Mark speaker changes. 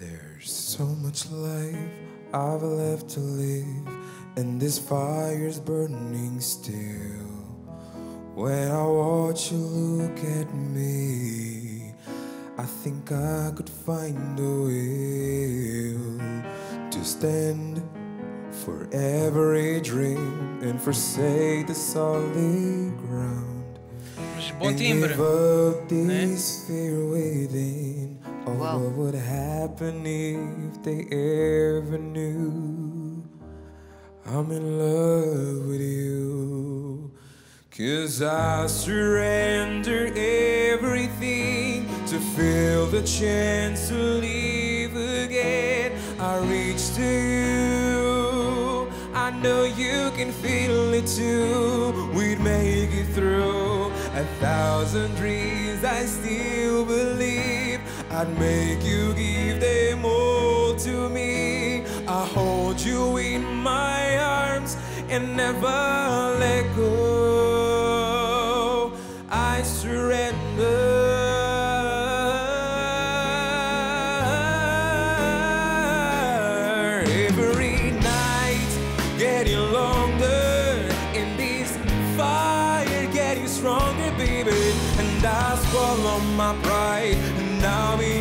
Speaker 1: There's so much life I've left to live, and this fire's burning still. When I watch you look at me, I think I could find a will to stand for every dream and forsake the solid ground.
Speaker 2: Bom
Speaker 1: and give up
Speaker 2: né?
Speaker 1: fear within
Speaker 3: Wow.
Speaker 1: what would happen if they ever knew I'm in love with you. Cause I surrender everything to feel the chance to live again. I reach to you. I know you can feel it too. We'd make it through a thousand dreams. I still believe I'd make you give them all to me. I hold you in my arms and never let go. I surrender every night, getting longer baby, and I swallow my pride, and I'll be